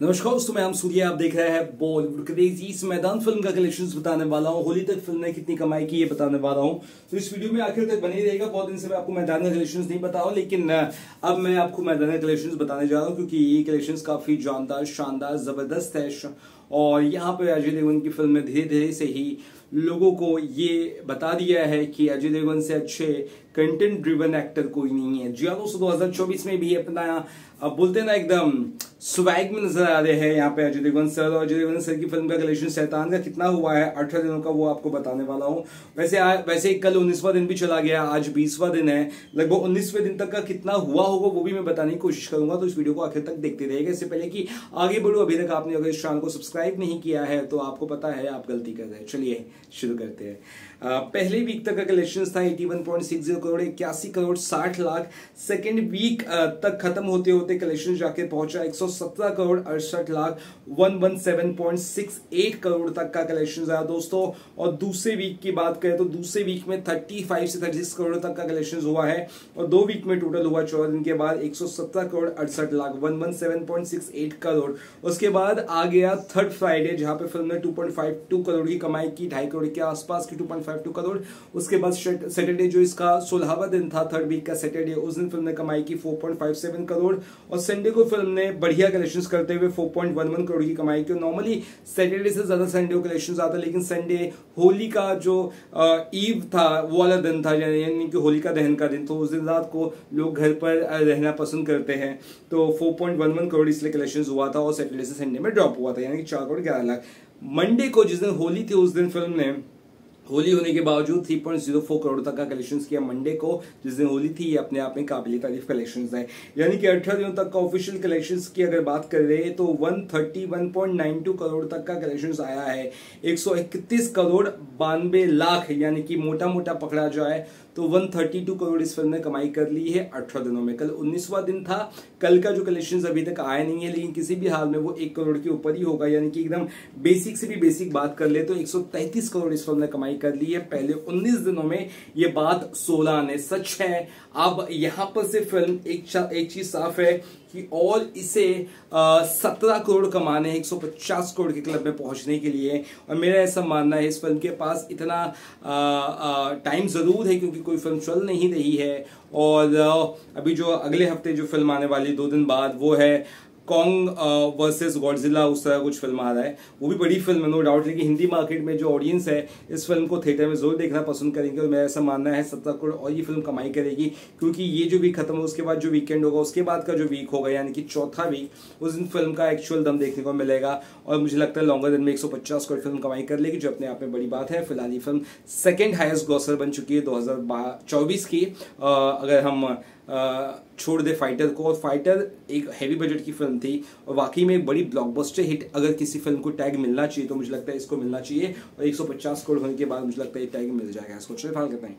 नमस्कार दोस्तों, मैं हम सूर्य, आप देख रहे हैं बॉलीवुड क्रेजी इस मैदान फ़िल्म का कलेक्शंस बताने वाला हूँ। होली तक फ़िल्म ने कितनी कमाई की, ये बताने वाला हूँ। तो इस वीडियो में आखिर तक बने रहेगा बहुत दिन से मैं आपको मैदान का कलेक्शंस नहीं बताऊँ लेकिन अब मैं आपको मैदान का कलेक्शंस बताने जा रहा हूँ, क्योंकि ये कलेक्शन काफ़ी जानदार, शानदार, ज़बरदस्त है। और यहाँ पे अजय देवगन की फ़िल्में धीरे धीरे से ही लोगों को ये बता दिया है कि अजय देवगन से अच्छे कंटेंट ड्रिवन एक्टर कोई नहीं है। जी हाँ दोस्तों दो हज़ार चौबीस में भी अपना अब बोलते ना एकदम स्वैग में नज़र आ रहे हैं यहाँ पे अजय देवगन सर। और अजय देवगन सर की फ़िल्म का कलेक्शन शैतान का कितना हुआ है अठारह दिनों का वो आपको बताने वाला हूँ। वैसे आ, वैसे कल उन्नीसवा दिन भी चला गया आज बीसवा दिन है। लगभग उन्नीसवें दिन तक का कितना हुआ होगा वो भी मैं बताने की कोशिश करूँगा तो इस वीडियो को आखिर तक देखते रहेगा इससे पहले कि आगे बढ़ो अभी तक आपने अगर इस चैनल को सब्सक्राइब नहीं किया है तो आपको पता है आप गलती कर रहे हैं। चलिए शुरू करते हैं। पहले वीक तक का कलेक्शन था 81.60 करोड़, इक्यासी करोड़ 60 लाख। सेकेंड वीक तक खत्म होते होते कलेक्शन जाके पहुँचा 117 करोड़, अड़सठ लाख 117.68 करोड़ तक का कलेक्शन आया दोस्तों। और दूसरे वीक की बात करें तो दूसरे वीक में 35 से 36 करोड़ तक का कलेक्शन हुआ है। और दो वीक में टोटल हुआ चौदह दिन के बाद 117 करोड़, अड़सठ लाख 117.68 करोड़। उसके बाद आ गया थर्ड फ्राइडे जहाँ पे फ़िल्म ने 2.52 करोड़ की कमाई की, ढाई करोड़ के आसपास की 2.52 करोड़। उसके बाद सैटरडे जो इसका सोलहवा दिन था थर्ड वीक का सैटरडे उस दिन फ़िल्म ने कमाई की 4.57 करोड़। और संडे को फ़िल्म ने बढ़िया कलेक्शन करते हुए 4.11 करोड़ की कमाई की। नॉर्मली सैटरडे से ज़्यादा संडे को कलेक्शन आता, लेकिन संडे होली का जो ईव था, वो वाला दिन था, यानी कि होली का दहन का दिन। तो उस दिन रात को लोग घर पर रहना पसंद करते हैं। तो 4.11 करोड़ इसलिए कलेक्शन हुआ था और सैटरडे से संडे में ड्रॉप हुआ था, यानी कि चार करोड़ ग्यारह लाख। मंडे को जिस दिन होली थी उस दिन फ़िल्म ने होली होने के बावजूद 3.04 करोड़ तक का कलेक्शन किया मंडे को, जिस दिन होली थी, ये अपने आप में काबिल तारीफ़ कलेक्शन है। यानी कि अठारह दिनों तक का ऑफिशियल कलेक्शन की अगर बात कर तो 131.92 करोड़ तक का कलेक्शन आया है। 131 करोड़ बानवे लाख, यानी कि मोटा मोटा पकड़ा जाए तो 132 करोड़ इस फ़िल्म ने कमाई कर ली है अठारह दिनों में। कल उन्नीसवा दिन था। कल का जो कलेक्शन अभी तक आया नहीं है, लेकिन किसी भी हाल में वो एक करोड़ के ऊपर ही होगा। यानी कि एकदम बेसिक से भी बेसिक बात कर ले तो 133 करोड़ इस फ़िल्म ने कमाई कर ली है। पहले 19 दिनों में ये बात 16 आने सच है, अब यहाँ पर से फ़िल्म एक एक चीज़ साफ़ है कि और इसे सत्रह करोड़ कमाने हैं 150 करोड़ के क्लब में पहुँचने के लिए। और मेरा ऐसा मानना है, इस फ़िल्म के पास इतना टाइम ज़रूर है क्योंकि कोई फ़िल्म चल नहीं रही है। और अभी जो अगले हफ़्ते जो फ़िल्म आने वाली दो दिन बाद, वो है कॉन्ग वर्सेस गॉडजिला उस तरह कुछ फ़िल्म आ रहा है। वो भी बड़ी फ़िल्म है नो डाउट लेकिन हिंदी मार्केट में जो ऑडियंस है, इस फ़िल्म को थिएटर में ज़रूर देखना पसंद करेंगे और मेरा ऐसा मानना है, सत्तर करोड़ और ये फ़िल्म कमाई करेगी, क्योंकि ये जो वीक खत्म हो उसके बाद जो वीकेंड होगा, उसके बाद का जो वीक होगा, यानी कि चौथा वीक उस दिन फ़िल्म का एक्चुअल दम देखने को मिलेगा और मुझे लगता है लॉन्गर दिन में एक सौ पचास करोड़ फ़िल्म कमाई कर लेगी, जो अपने आप में बड़ी बात है। फ़िलहाल ये फ़िल्म सेकेंड हाइस्ट ग्रॉसर बन चुकी है दो हज़ार की। अगर हम छोड़ दे फाइटर को। और फाइटर एक हैवी बजट की फ़िल्म थी और वाकई में एक बड़ी ब्लॉकबस्टर हिट अगर किसी फ़िल्म को टैग मिलना चाहिए तो मुझे लगता है इसको मिलना चाहिए और 150 करोड़ होने के बाद मुझे लगता है ये टैग मिल जाएगा। इसको चलिए फाल करते हैं।